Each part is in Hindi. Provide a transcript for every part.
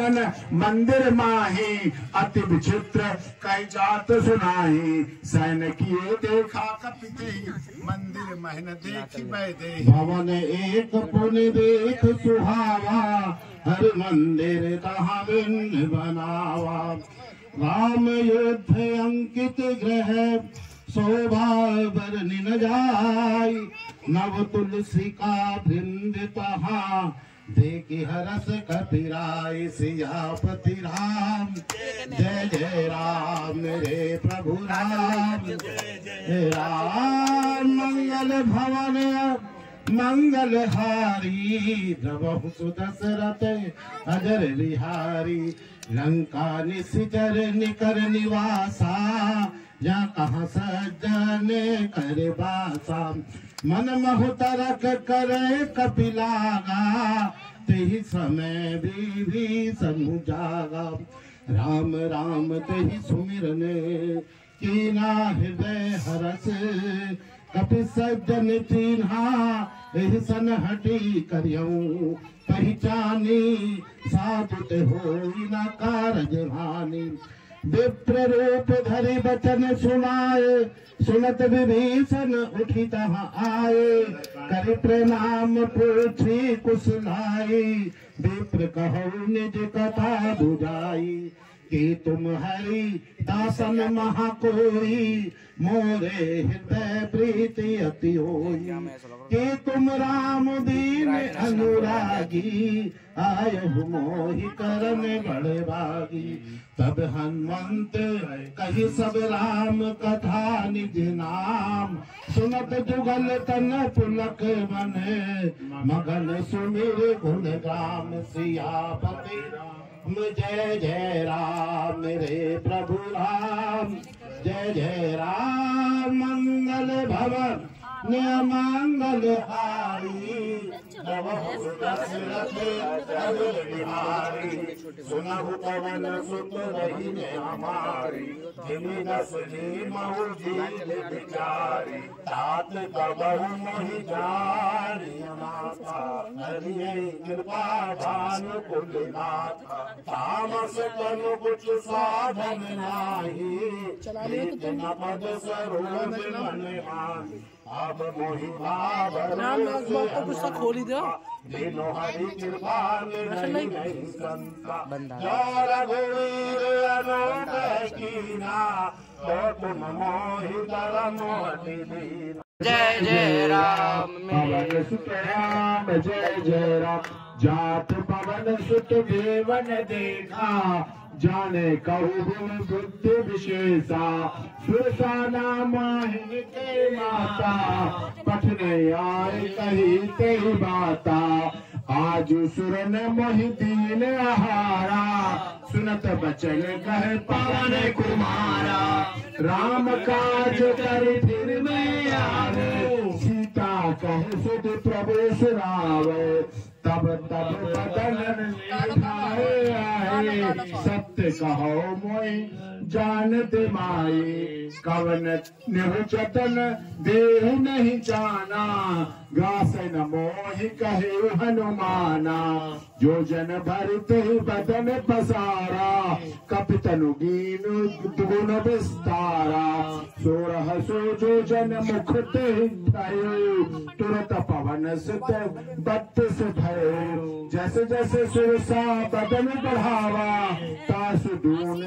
कानन मंदिर माही अति विचित्र कई जात सुनाही। सैन किए देखा कपिते, मंदिर महन देखी मैं दे भवन एक पुण्य देख सुहावा, हर मंदिर कहा बिन बनावा। राम युद्ध अंकित ग्रह, शोभा न जाय नव तुलसी का वृंद तहा देखी हरस कपिराय सियापति राम। जय जय राम, मेरे प्रभु राम। जय राम, मंगल भवन, मंगल हारी, प्रभु सुदशरथ, अजर बिहारी, लंका निशिचर निकर निवासा या कहा सज्जन कर बासा। मन महु तरक करे कपिलागा तेहि समय भी भी समुझागा राम राम तेहि सुमिरन कीना हृदय हरस। कपि सज्जन चिन्हा एहि सन हटी करियऊ पहचानी साधुत हो ना कारज भानी विप्र रूप धरी बचन सुनाए। सुनत विभीषण उठी तहाँ आए। कर प्रणाम पूछी कुशलाई विप्र कहो निज कथा बुझाई। कि तुम हरि दासन महाकोई मोरे हृदय प्रीति अति होई। कि तुम राम दीन अनुरागी आय मोहि करन बड़े भागी तब हनुमंत कही सब राम कथा निज नाम। सुनत जुगल तन पुलक मन मगन सुमिर गुण राम सियापति राम। जय जय राम, मेरे प्रभु राम। जय जय राम, मंगल भवन मंगल हारी सुनहु पवन सुत रही हमारी। जिमी दसनी महु जील विचारी तात जारी कृपा कुछ साधन नाही पद अब मोहि खोली दो। दिनो नहीं संता तो तुम मोहि जय जय राम पवन सुत राम जय जय राम। जात पवन सुत देवन देखा जाने कहु गुण बुद्धि विशेषा। सुरसा नाम के माता पठने आए कही ते माता आज सुरन मोहि दीन आहारा सुनत बचन कह पवन कुमारा। राम काज कर सीता कह सुध प्रवेश रावे तब तब बदन आए सत्य कहो मोई। जानत माई कवन निहुचतन देह नहीं जाना। ग्रास न कहे हनुमाना, जो जन भरत बदन पसारा कपितनु गीन गुण विस्तारा। सोरह सो जो जन मुख भयो तुरत पवन सुत बत्तीस भयो। जैसे जैसे सुरसा बदन बढ़ावा, तास दून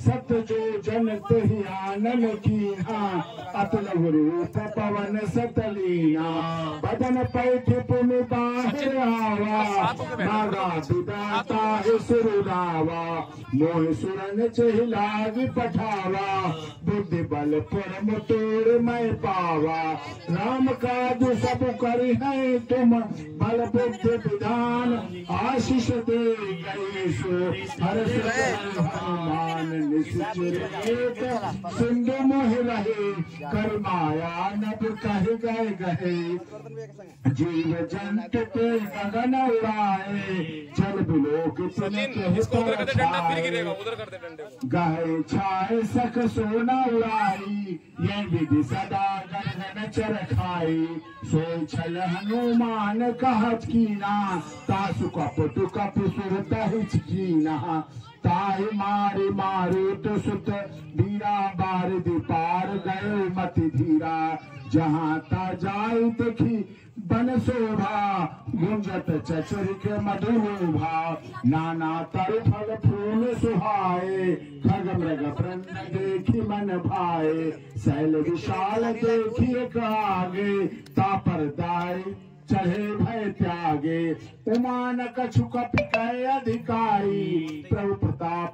सत जो जन तहि आनन कीहा अतुल रूप पवन सतलीना बदन पैठ पुन बाहिर आवा नागा विदाता सुरुदावा मोह सुरन चहिलाग पठावा। बुद्धि बल पुर मुतोर मैं पावा। राम काज सब करी है तुम बल बुद्धि विधान आशीष दे गईस हर हनुमान बिंदु मोह रहे कर माया नभ कह गए गहे जीव जंत पे गगन उड़ाए जल बिलोक गाय छाए सख सोना उड़ाई। ये विधि सदा गगन चर खाई छल हनुमान कहत कीना तासु कप तु कप सुरत हिचकीना ताहि मारे मारे तो सुत बीरा बार पार गए मति धीरा, जहाँ ता जाई देखी बन शोभा। गुंजत चचर के मधुर भाव नाना तर फल फूल सुहाए। खग मृग प्रण देखी मन भाए। शैल विशाल देखी एक आगे। तापर दाई चढ़े भय त्यागे। उमान कछु कपिक अधिकारी। प्रभु प्रताप